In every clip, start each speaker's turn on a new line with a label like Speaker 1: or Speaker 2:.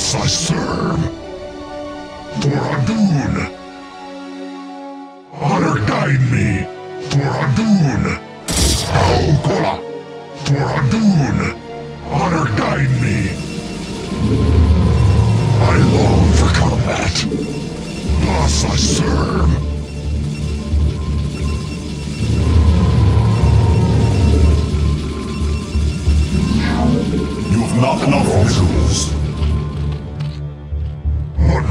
Speaker 1: I serve. For Adun. Honor guide me. For Adun. Go, Kola. For Adun. Honor guide me. I long for combat. Thus I serve. You've not enough visuals.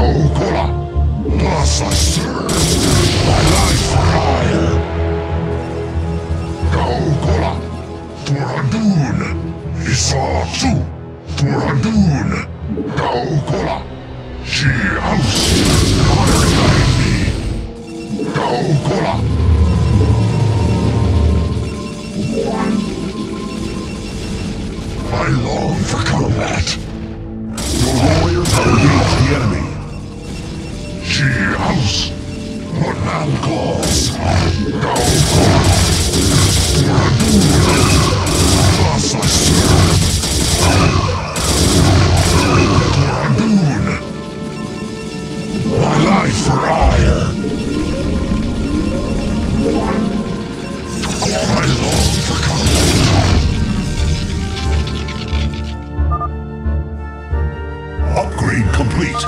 Speaker 1: Adun. Go, Kola. Thus I serve. My life for Aiur. Go, Kola. For Adun. It's all true. For Adun. Go, Kola. She house. Upgrade complete.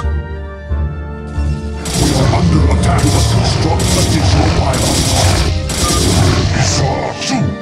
Speaker 1: We are under attack. Construct additional pylons. Saw 2.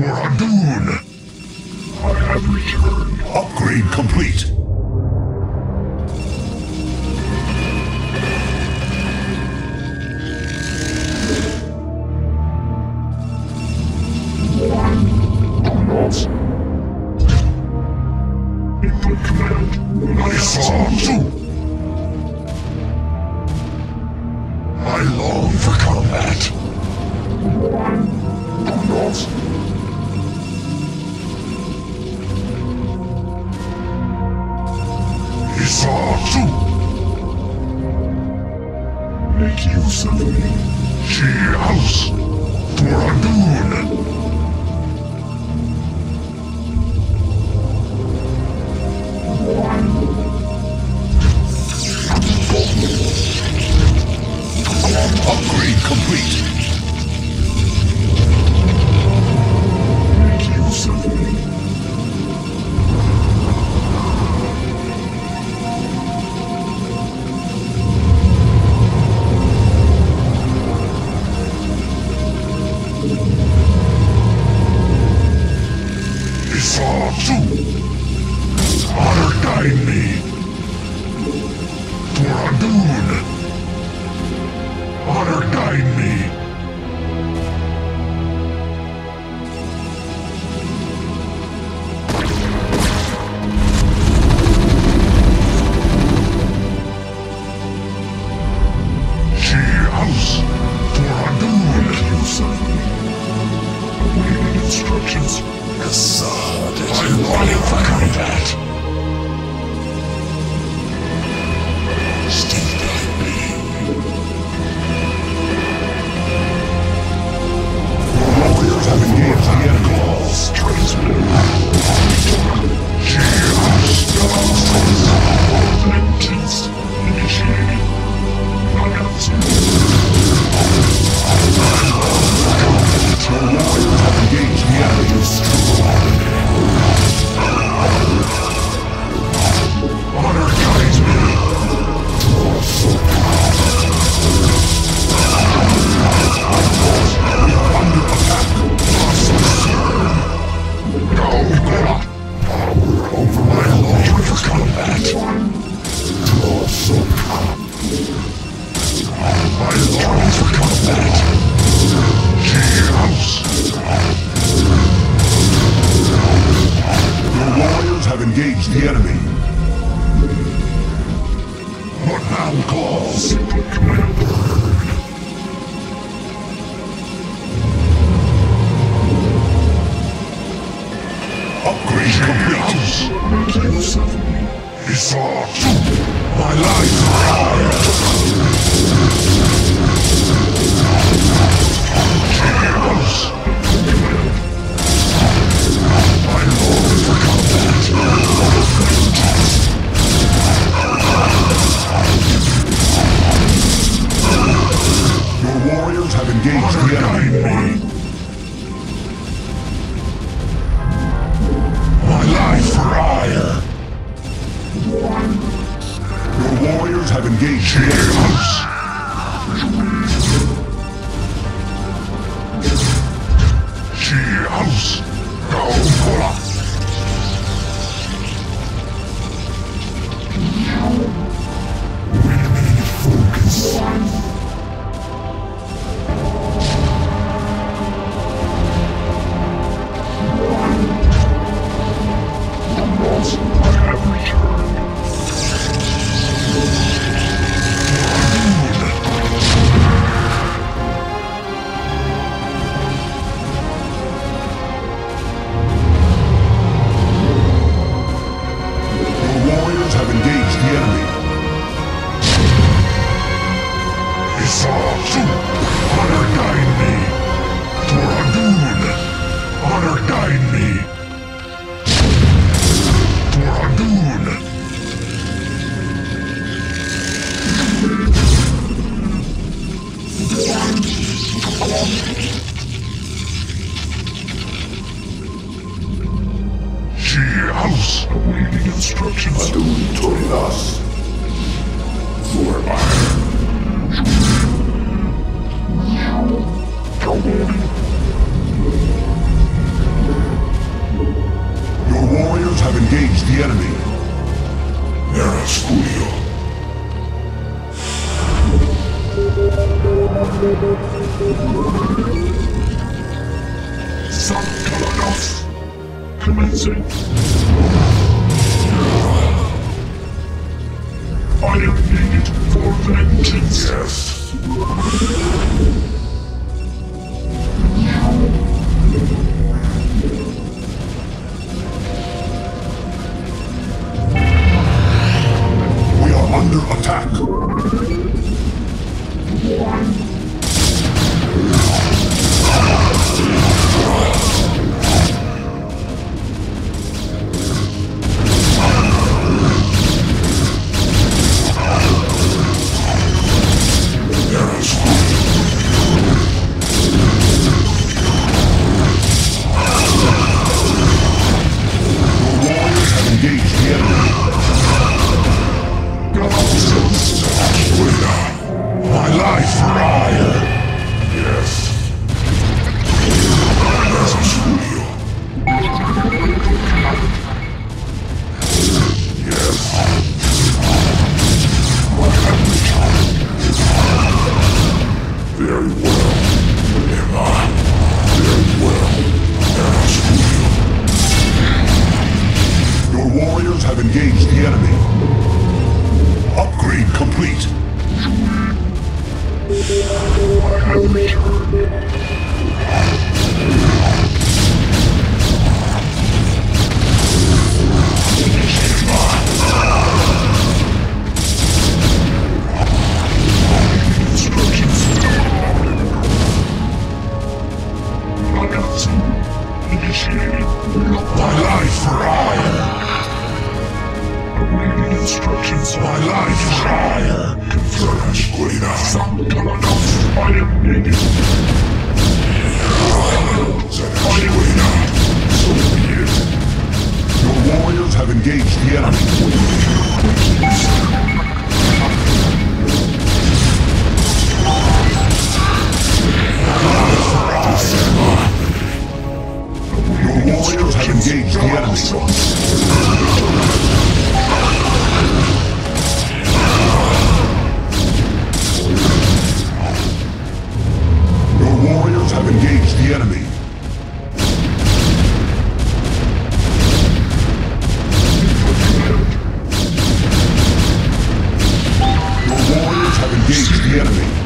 Speaker 1: For Adun. I
Speaker 2: have
Speaker 1: returned.
Speaker 2: Upgrade complete.
Speaker 1: Calls?
Speaker 2: The enemy.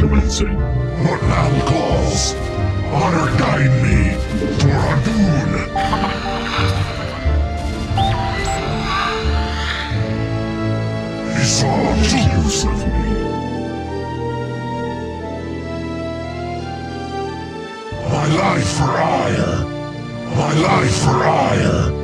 Speaker 2: commencing.
Speaker 1: What now calls. Honor guide me for
Speaker 2: a boon. He saw the
Speaker 1: use of me. My life for Aiur. My life for Aiur.